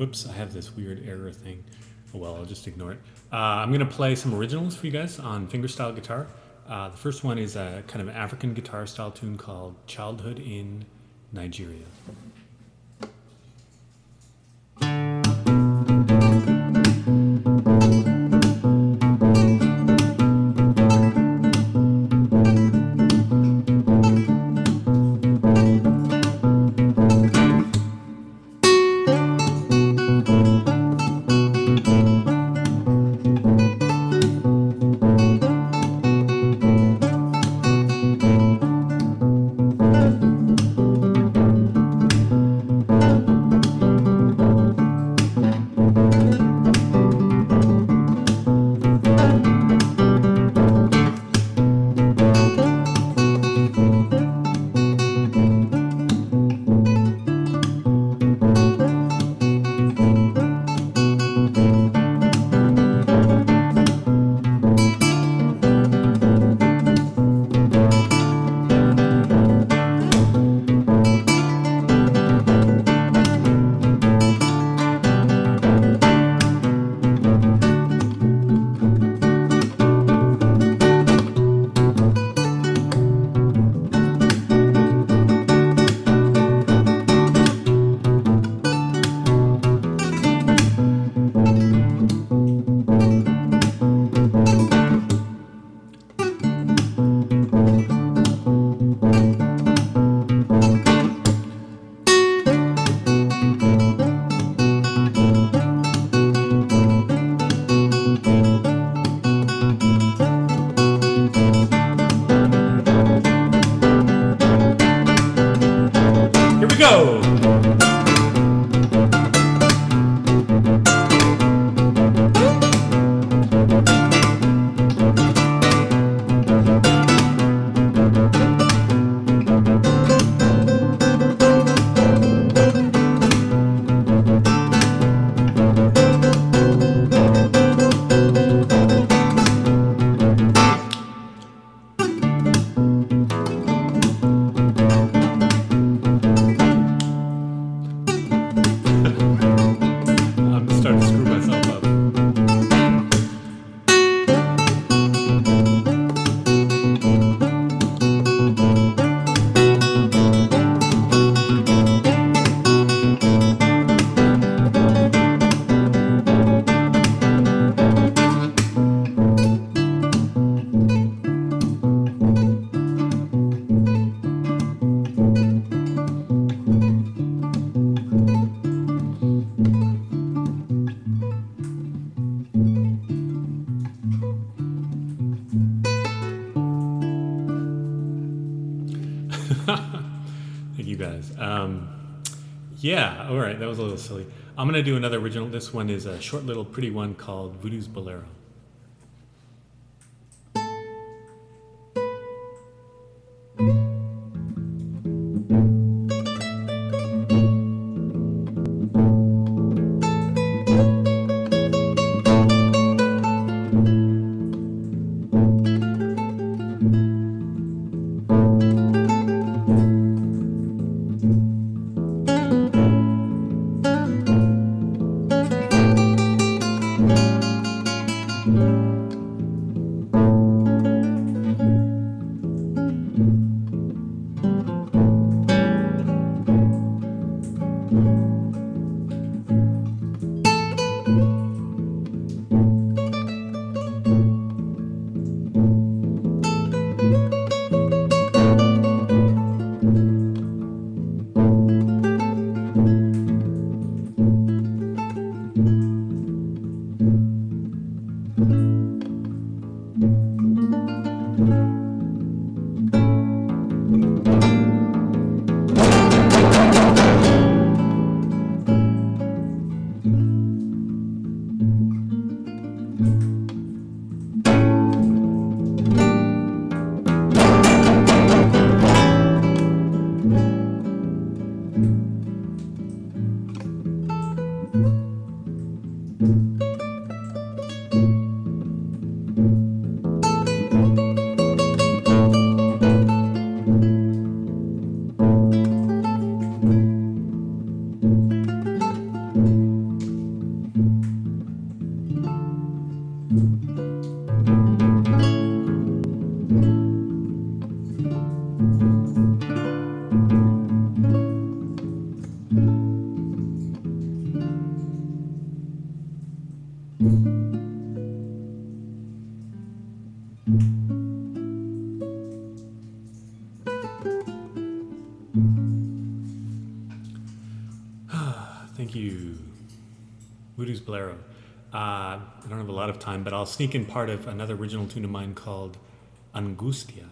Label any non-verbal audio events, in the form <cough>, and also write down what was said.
whoops, I have this weird error thing. Oh well, I'll just ignore it. Uh, I'm gonna play some originals for you guys on fingerstyle guitar. Uh, the first one is a kind of an African guitar style tune called "Childhood in Nigeria." Go. <laughs> Thank you guys. Um, yeah, all right, that was a little silly. I'm gonna do another original. This one is a short little pretty one called Voodoo's Bolero. You. Voodoo's Bolero. Uh, I don't have a lot of time, but I'll sneak in part of another original tune of mine called Angustia.